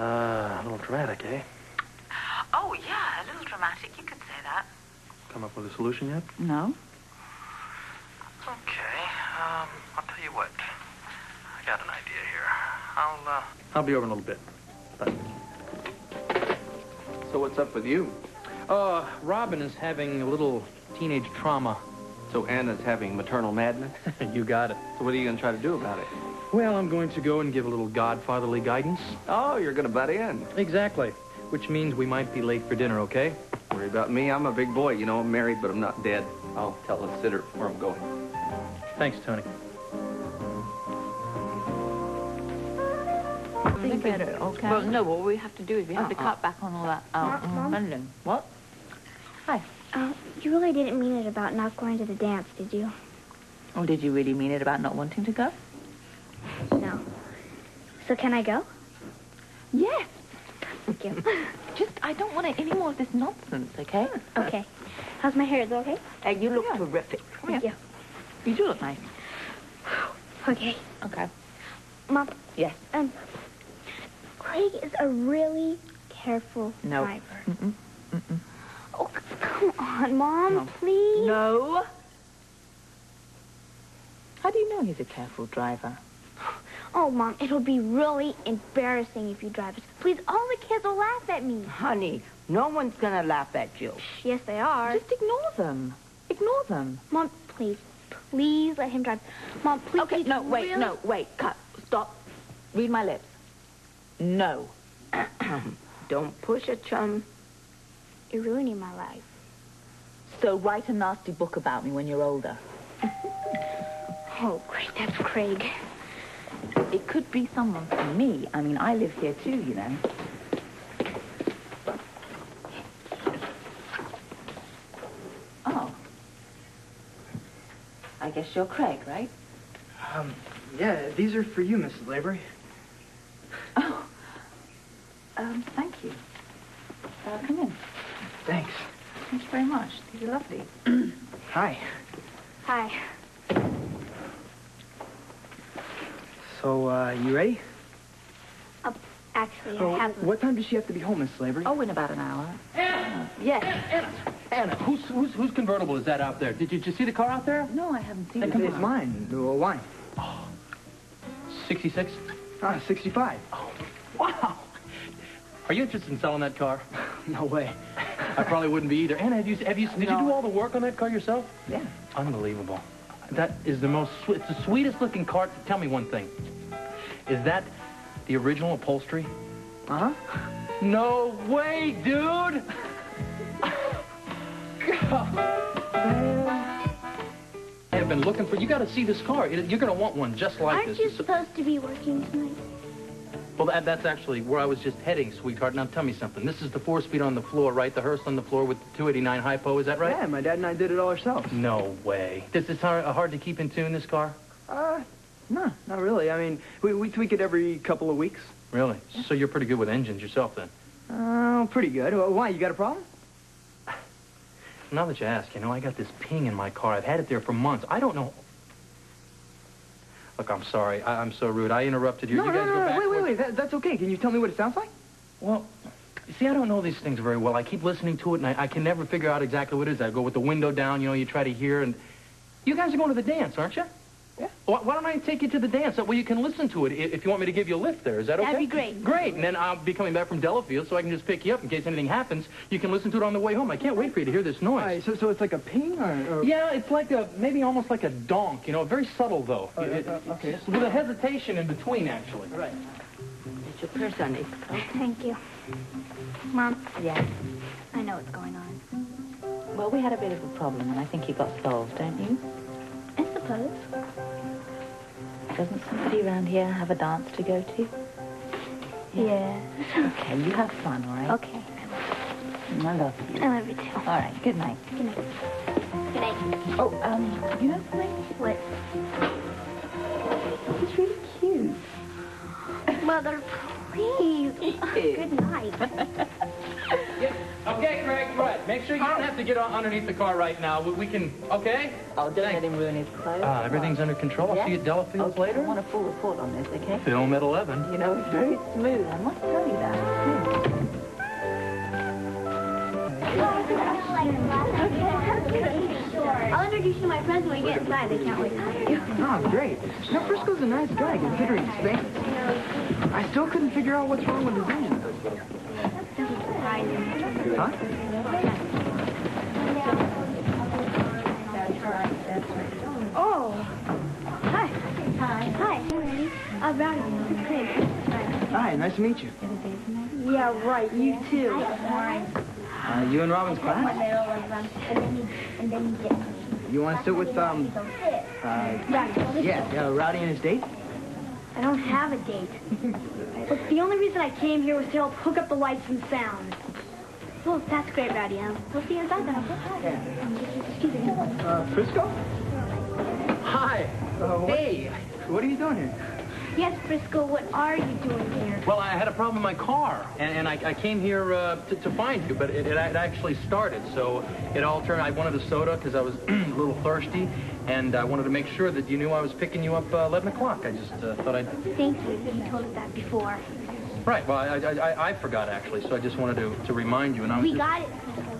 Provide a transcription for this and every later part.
Uh, a little dramatic, eh? Oh, yeah, a little dramatic. You could say that. Come up with a solution yet? No? Okay. Um, I'll tell you what. I got an idea here. I'll, uh... I'll be over in a little bit. Bye. So what's up with you? Uh, Robin is having a little teenage trauma. So Anna's having maternal madness? you got it. So what are you going to try to do about it? Well, I'm going to go and give a little godfatherly guidance. Oh, you're going to butt in. Exactly. Which means we might be late for dinner, okay? Worry about me. I'm a big boy. You know, I'm married, but I'm not dead. I'll tell the sitter where I'm going. Thanks, Tony. Think better, okay? Well, no, what we have to do is we have to Uh-uh. cut back on all that. Oh, Uh, mm, London. What? Hi. Uh, you really didn't mean it about not going to the dance, did you? Oh, did you really mean it about not wanting to go? So can I go? Yes. Thank you. Just, I don't want any more of this nonsense, okay? okay. How's my hair? Is it okay? Hey, you look terrific. Thank you. You do look nice. Okay. Okay. Mom, Yes. um, Craig is a really careful No. driver. Mm-mm. Mm-mm. Oh, come on, Mom, No. please. No. How do you know he's a careful driver? Oh, Mom, it'll be really embarrassing if you drive us. Please, all the kids will laugh at me. Honey, no one's gonna laugh at you. Shh, yes, they are. Just ignore them. Ignore them. Mom, please, please let him drive. Mom, please. Okay, no, wait, really- no, wait, cut, stop. Read my lips. No. Don't push it, chum. You're ruining my life. So write a nasty book about me when you're older. Oh, great, that's Craig. It could be someone from me. I mean, I live here too, you know. Oh. I guess you're Craig, right? Um, yeah, these are for you, Mrs. Lavery. Oh. Um, thank you. Uh, come in. Thanks. Thank you very much. These are lovely. Hi. Hi. So, uh, you ready? Uh, actually, Oh, I haven't. what time does she have to be home, Miss Slavery? Oh, in about an hour. Anna! Yes. Anna! Anna, whose, whose, whose convertible is that out there? Did you, did you see the car out there? No, I haven't seen It's, it. it's mine. Well, why? 66? Ah, 65. Oh, Wow! Are you interested in selling that car? No way. I probably wouldn't be either. Anna, have you, have you, did you do all the work on that car yourself? Yeah. Unbelievable. That is the most, swe- it's the sweetest looking car. Tell me one thing. Is that the original upholstery? Uh-huh. No way, dude! I've been looking for, you gotta see this car. You're gonna want one just like Aren't this. you It's- supposed to be working tonight? Well, that, that's actually where I was just heading, sweetheart. Now, tell me something. This is the four-speed on the floor, right? The Hurst on the floor with the 289 HiPo, is that right? Yeah, my dad and I did it all ourselves. No way. Is this hard, hard to keep in tune, this car? Uh, no, not really. I mean, we, we tweak it every couple of weeks. Really? So you're pretty good with engines yourself, then? Oh, pretty good. Why, you got a problem? Now that you ask, you know, I got this ping in my car. I've had it there for months. I don't know. Look, I'm sorry. I, I'm so rude. I interrupted you. no, you no, guys no, go no, back. Wait, wait, wait. That, that's okay. Can you tell me what it sounds like? Well, you see, I don't know these things very well. I keep listening to it, and I, I can never figure out exactly what it is. I go with the window down, you know, you try to hear, and... You guys are going to the dance, aren't you? Yeah. Why, why don't I take you to the dance? That way you can listen to it if you want me to give you a lift there. Is that okay? That'd be great. Great. And then I'll be coming back from Delafield, so I can just pick you up in case anything happens. You can listen to it on the way home. I can't wait for you to hear this noise. All right, so, so it's like a ping or... or... Yeah, it's like a, maybe almost like a donk, you know, very subtle, though. Oh, It- uh, okay. With a hesitation in between, actually. Right. It's your purse, on honey. Thank you. Mom, Yes. I know what's going on. Well, we had a bit of a problem, and I think it got solved, don't you? I suppose. Doesn't somebody around here have a dance to go to? Yeah. Okay, you have fun, all right? Okay. I love you. I love you too. All right, good night. Good night. Good night. Oh, um, you know something? What? It's really cute. Mother, please. Good night. Okay, Greg, right. Make sure you don't have to get on underneath the car right now. We, we can, okay? Oh, don't let him ruin his clothes. Uh, everything's under control. I'll see you at Delafields okay, I want a full report on this, okay? Film at 11. You know, it's very smooth. I must tell you that. Hmm. Introduce you to my friends when we get inside. They can't wait to see you. Oh, great. Know, Frisco's a nice guy, considering he's famous. I still couldn't figure out what's wrong with his name. Doesn't surprise you. Huh? Oh. Hi. Hi. Hi. Uh, Brownie. This is Hi, nice to meet you. Yeah, right. You too. Uh, you in Robin's class? You want to sit with, um, uh, Rowdy. yeah, yeah, Rowdy and his date? I don't have a date. Look, the only reason I came here was to help hook up the lights and sound. Well, that's great, Rowdy. Um, we'll see you inside then. Okay? Excuse me. Uh, Frisco? Hi. Uh, what, Hey. what are you doing here? Yes, Frisco, what are you doing here? Well, I had a problem in my car, and, and I, I came here uh, to, to find you, but it, it actually started. So it all turned. I wanted a soda because I was a little thirsty, and I wanted to make sure that you knew I was picking you up uh, 11 o'clock. I just uh, thought I'd. Thank you. You told us that before. Right. Well, I, I, I, I forgot actually, so I just wanted to, to remind you. And I was We just... got it, Frisco.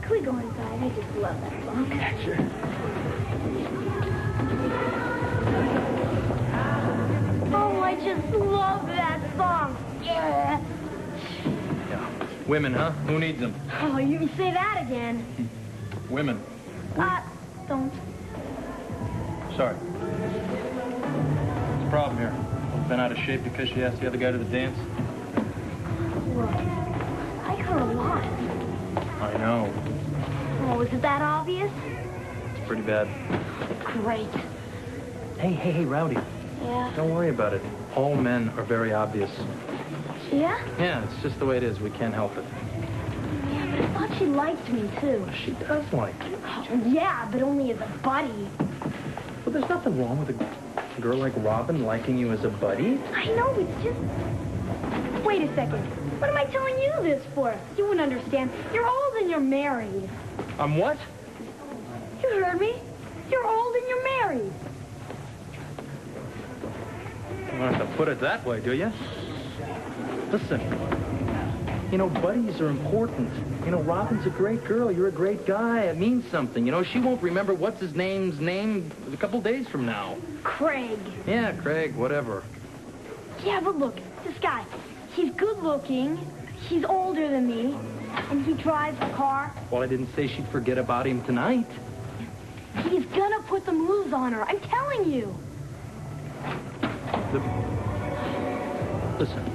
Can we go inside? I just love that song. Oh, I just love that song. Yeah. Yeah. Women, huh? Who needs them? Oh, you can say that again. Women. Uh, don't. Sorry. What's the problem here? Been out of shape because she asked the other guy to the dance? Look, I like her a lot. I know. Oh, is it that obvious? It's pretty bad. Great. Hey, hey, hey, Rowdy. Yeah. Don't worry about it. All men are very obvious. Yeah? Yeah, it's just the way it is. We can't help it. Yeah, but I thought she liked me, too. She does like you. Yeah, but only as a buddy. Well, there's nothing wrong with a girl like Robin liking you as a buddy. I know, it's just... Wait a second. What am I telling you this for? You wouldn't understand. You're old and you're married. I'm what? You heard me. You're old and you're married. You don't have to put it that way, do you? Listen, you know, buddies are important. You know, Robin's a great girl. You're a great guy. It means something. You know, she won't remember what's his name's name a couple days from now. Craig. Yeah, Craig, whatever. Yeah, but look, this guy, he's good looking, he's older than me, and he drives a car. Well, I didn't say she'd forget about him tonight. He's gonna put the moves on her. I'm telling you. The... Listen,